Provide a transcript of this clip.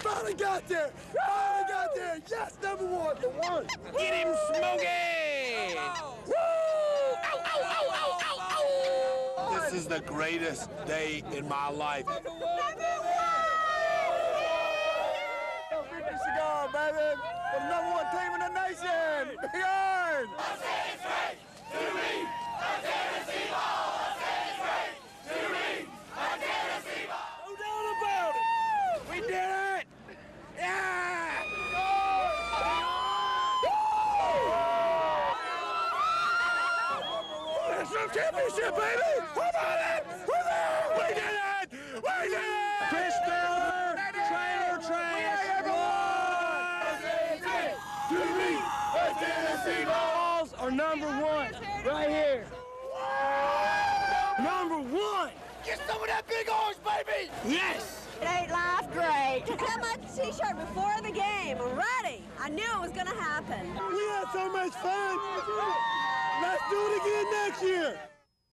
Finally got there! Finally got there! Yes, number one! The one! Get him, Smokey! Woo! Ow, ow, ow, ow, ow, ow! This is the greatest day in my life. Number cigar, baby! The number one team in the nation! Big Iron! No doubt about it! We did it! Yeah! National championship, baby! How about it? We're there! We did it! We did it! Chris Miller, trailer trash, Vols are number one, right here. Number one! Get some of that big orange, baby! Yes! It ain't life great. I Got my t-shirt before the game. Ready. I knew it was gonna happen. We had so much fun! Let's do it again next year!